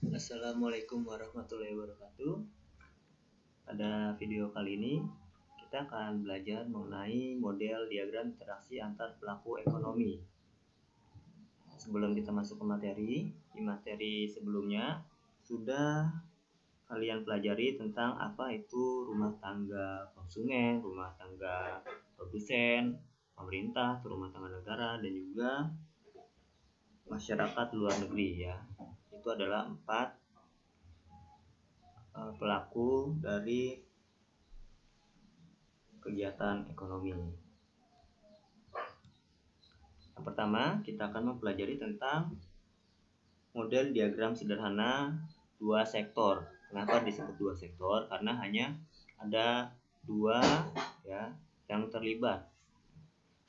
Assalamualaikum warahmatullahi wabarakatuh. Pada video kali ini kita akan belajar mengenai model diagram interaksi antar pelaku ekonomi. Sebelum kita masuk ke materi, di materi sebelumnya sudah kalian pelajari tentang apa itu rumah tangga konsumen, rumah tangga produsen, pemerintah, rumah tangga negara dan juga masyarakat luar negeri ya itu adalah empat uh, pelaku dari kegiatan ekonomi. Yang pertama, kita akan mempelajari tentang model diagram sederhana dua sektor. Kenapa disebut dua sektor? Karena hanya ada dua ya yang terlibat.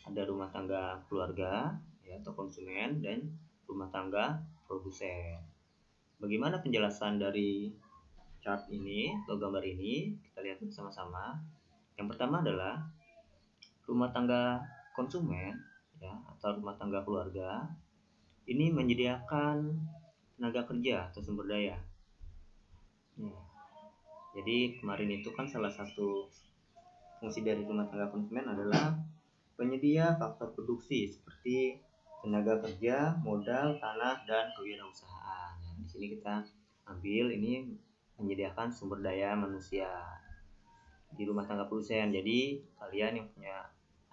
Ada rumah tangga keluarga ya atau konsumen dan rumah tangga produsen. Bagaimana penjelasan dari chart ini atau gambar ini? Kita lihat bersama-sama. Yang pertama adalah rumah tangga konsumen ya atau rumah tangga keluarga ini menyediakan tenaga kerja atau sumber daya. Ya. Jadi kemarin itu kan salah satu fungsi dari rumah tangga konsumen adalah penyedia faktor produksi seperti tenaga kerja, modal, tanah, dan kewirausahaan sini kita ambil ini menyediakan sumber daya manusia di rumah tangga produsen. Jadi kalian yang punya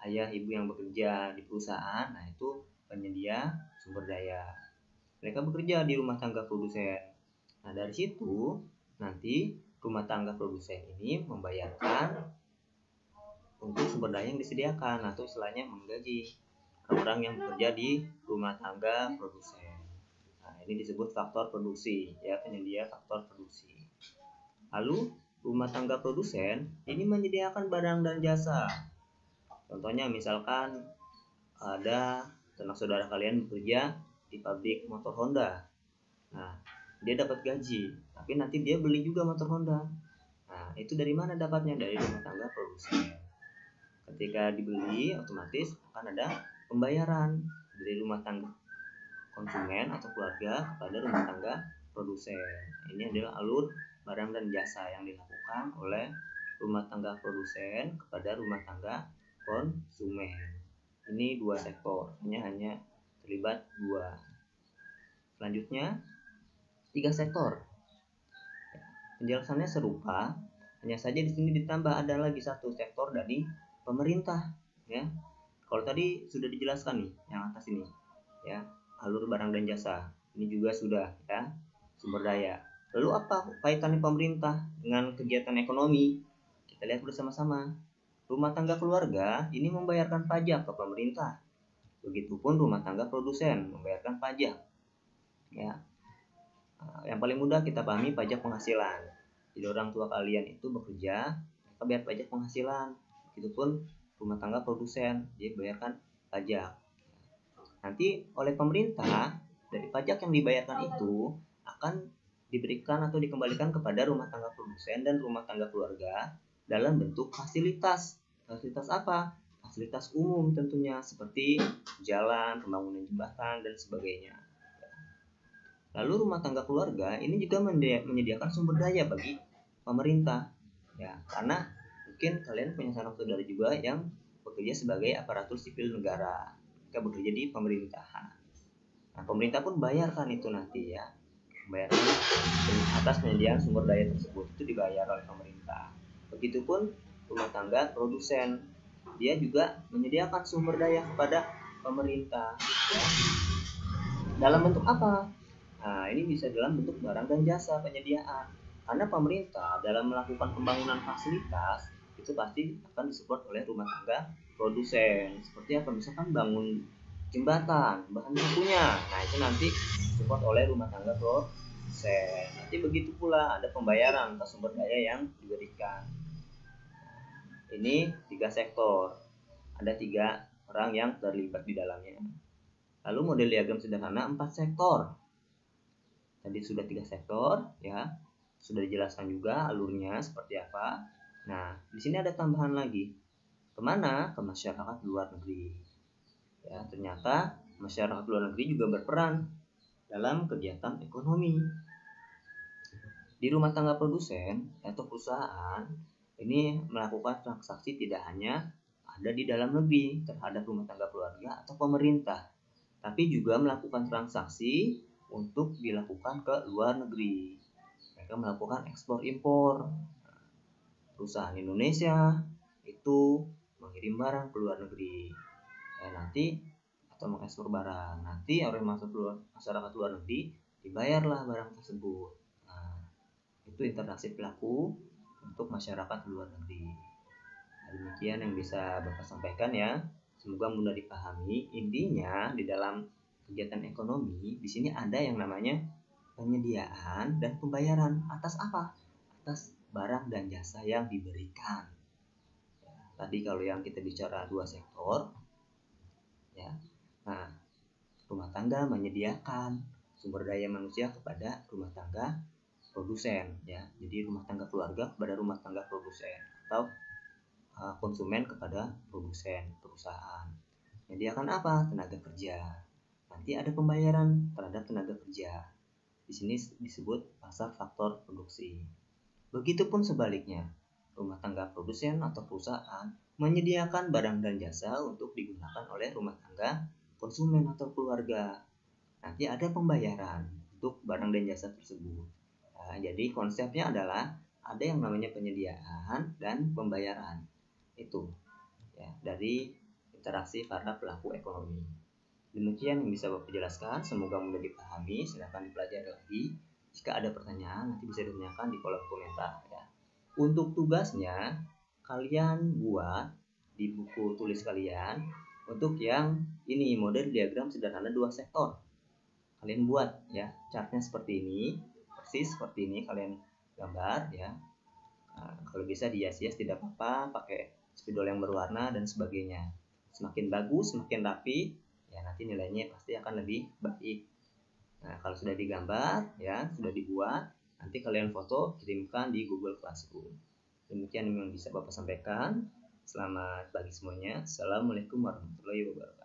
ayah ibu yang bekerja di perusahaan, nah itu penyedia sumber daya. Mereka bekerja di rumah tangga produsen. Nah dari situ nanti rumah tangga produsen ini membayarkan untuk sumber daya yang disediakan atau istilahnya menggaji orang yang bekerja di rumah tangga produsen ini disebut faktor produksi ya penyedia faktor produksi. Lalu rumah tangga produsen ini menyediakan barang dan jasa. Contohnya misalkan ada ternak saudara kalian bekerja di pabrik motor Honda. Nah dia dapat gaji tapi nanti dia beli juga motor Honda. Nah itu dari mana dapatnya? Dari rumah tangga produsen. Ketika dibeli otomatis akan ada pembayaran dari rumah tangga konsumen atau keluarga kepada rumah tangga produsen. Ini adalah alur barang dan jasa yang dilakukan oleh rumah tangga produsen kepada rumah tangga konsumen. Ini dua sektor, hanya hanya terlibat dua. Selanjutnya tiga sektor. Penjelasannya serupa, hanya saja di sini ditambah ada lagi satu sektor dari pemerintah, ya. Kalau tadi sudah dijelaskan nih yang atas ini, ya alur barang dan jasa. Ini juga sudah ya sumber daya. Lalu apa kaitannya pemerintah dengan kegiatan ekonomi? Kita lihat bersama-sama. Rumah tangga keluarga ini membayarkan pajak ke pemerintah. Begitupun rumah tangga produsen membayarkan pajak. Ya. Nah, yang paling mudah kita pahami pajak penghasilan. Jadi orang tua kalian itu bekerja, mereka bayar pajak penghasilan. Begitupun rumah tangga produsen, dia bayarkan pajak nanti oleh pemerintah dari pajak yang dibayarkan itu akan diberikan atau dikembalikan kepada rumah tangga produsen dan rumah tangga keluarga dalam bentuk fasilitas. Fasilitas apa? Fasilitas umum tentunya seperti jalan, pembangunan jembatan dan sebagainya. Lalu rumah tangga keluarga ini juga menyediakan sumber daya bagi pemerintah. Ya, karena mungkin kalian punya sanak saudara juga yang bekerja sebagai aparatur sipil negara ketika bekerja di pemerintahan. Nah, pemerintah pun bayarkan itu nanti ya. Bayarkan atas penyediaan sumber daya tersebut itu dibayar oleh pemerintah. Begitupun rumah tangga produsen dia juga menyediakan sumber daya kepada pemerintah. Dalam bentuk apa? Nah, ini bisa dalam bentuk barang dan jasa penyediaan. Karena pemerintah dalam melakukan pembangunan fasilitas itu pasti akan disupport oleh rumah tangga produsen. Seperti apa? Misalkan bangun jembatan bahan bakunya. Nah itu nanti support oleh rumah tangga produsen. Nanti begitu pula ada pembayaran atas sumber daya yang diberikan. Ini tiga sektor. Ada tiga orang yang terlibat di dalamnya. Lalu model diagram sederhana empat sektor. Tadi sudah tiga sektor ya. Sudah dijelaskan juga alurnya seperti apa. Nah di sini ada tambahan lagi Ke mana? Ke masyarakat luar negeri. Ya, ternyata masyarakat luar negeri juga berperan dalam kegiatan ekonomi. di rumah tangga produsen atau perusahaan ini melakukan transaksi tidak hanya ada di dalam negeri terhadap rumah tangga keluarga atau pemerintah, tapi juga melakukan transaksi untuk dilakukan ke luar negeri. Mereka melakukan ekspor impor. Perusahaan Indonesia itu mengirim barang ke luar negeri. Eh, nanti atau mengekspor barang. Nanti oleh masyarakat luar negeri dibayarlah barang tersebut. Nah, itu interaksi pelaku untuk masyarakat luar negeri demikian yang bisa Bapak sampaikan ya. Semoga mudah dipahami. Intinya di dalam kegiatan ekonomi di sini ada yang namanya penyediaan dan pembayaran atas apa? Atas barang dan jasa yang diberikan. Tadi kalau yang kita bicara dua sektor, ya. Nah, rumah tangga menyediakan sumber daya manusia kepada rumah tangga produsen, ya. Jadi rumah tangga keluarga kepada rumah tangga produsen atau Eh, konsumen kepada produsen perusahaan. Menyediakan apa? Tenaga kerja. Nanti ada pembayaran terhadap tenaga kerja. Di sini disebut pasar faktor produksi. Begitupun sebaliknya, rumah tangga produsen atau perusahaan menyediakan barang dan jasa untuk digunakan oleh rumah tangga konsumen atau keluarga. Nanti ada pembayaran untuk barang dan jasa tersebut. Nah, jadi konsepnya adalah ada yang namanya penyediaan dan pembayaran itu ya dari interaksi para pelaku ekonomi. Demikian yang bisa Bapak jelaskan, semoga mudah dipahami, silahkan dipelajari lagi. Jika ada pertanyaan nanti bisa ditanyakan di kolom komentar ya. Untuk tugasnya kalian buat di buku tulis kalian untuk yang ini model diagram sederhana dua sektor. Kalian buat ya, chartnya seperti ini, persis seperti ini kalian gambar ya. Nah, kalau bisa dihias-hias tidak apa-apa, pakai spidol yang berwarna dan sebagainya semakin bagus semakin rapi ya nanti nilainya pasti akan lebih baik nah kalau sudah digambar ya sudah dibuat nanti kalian foto kirimkan di Google Classroom. Demikian yang bisa Bapak sampaikan. Selamat pagi semuanya. Assalamualaikum warahmatullahi wabarakatuh